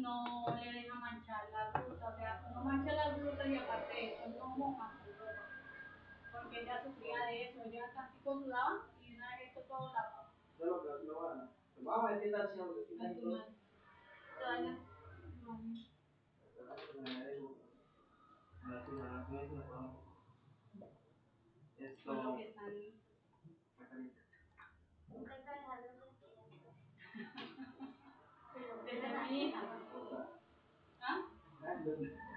no le deja manchar la blusa, o sea, no mancha la blusa y aparte de eso no moja su ropa, porque ella sufría de eso, ella casi sudaba y una vez esto todo lavado. Yo lo que lo van a. Vamos a ver qué. No. Con lo Esto. que están. Esa es mi hija. happened.